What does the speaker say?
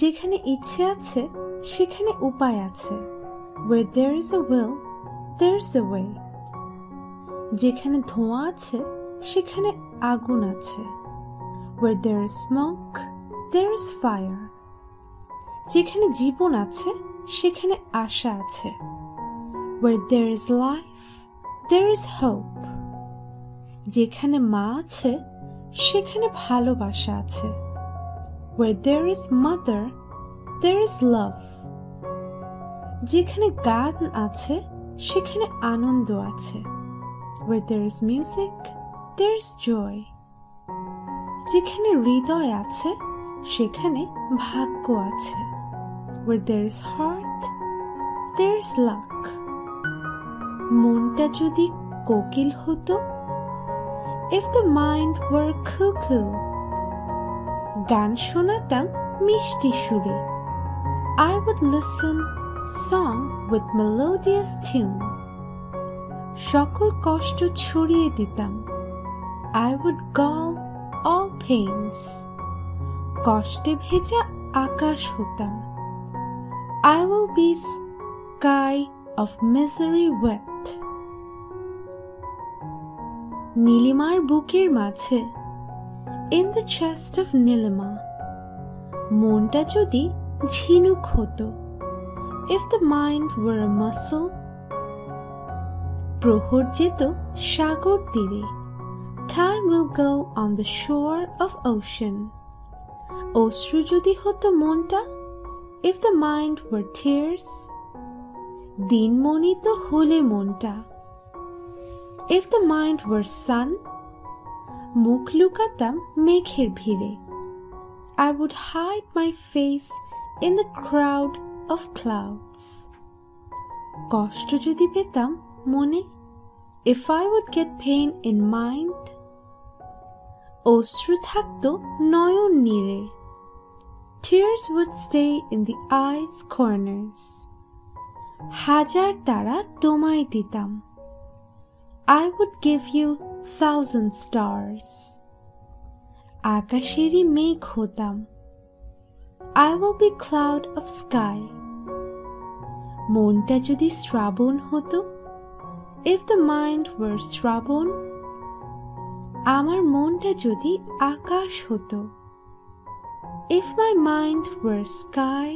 যেখানে ইচ্ছে আছে সেখানে উপায় আছে where there is a will there is a way যেখানে ধোঁয়া আছে সেখানে আগুন আছে where there is smoke there is fire যেখানে জীবন আছে সেখানে আশা আছে where there is life there is hope যেখানে মা আছে সেখানে ভালোবাসা আছে where there is mother there is love যেখানে গান আছে সেখানে আনন্দ আছে where there is music there is joy যেখানে হৃদয় আছে সেখানে ভাগ্য আছে where there is heart there is luck মনটা যদি কোকিল হতো if the mind were cuckoo গান শোনাতাম মিষ্টি সুরে I would listen song with melodious tune সকল কষ্ট ছড়িয়ে দিতাম I would gall all pains কষ্টে ভেজা আকাশ হতাম I will be sky of misery wet নীলিমার বুকের মাঝে in the chest of Nilima মনটা যদি ঝিনুক হতো if the mind were mussel প্রহর যেত সাগর তীরে। Time will go on the shore of ocean অশ্রু যদি হতো মনটা if the mind were tears দিনমণি তো হলে মনটা। if the mind were sun মুখ লুকাতাম মেঘের ভিড়ে I would hide my face in the crowd of clouds কষ্ট যদি পেতাম মনে if I would get pain in mind অশ্রু থাকতো নয়ন নীড়ে tears would stay in the eyes corners হাজার তারা তোমায় দিতাম I would give you thousand stars আকাশেরই মেঘ হতাম I will be cloud of sky মনটা যদি শ্রাবণ হতো if the mind were শ্রাবণ আমার মনটা যদি আকাশ হতো if my mind were sky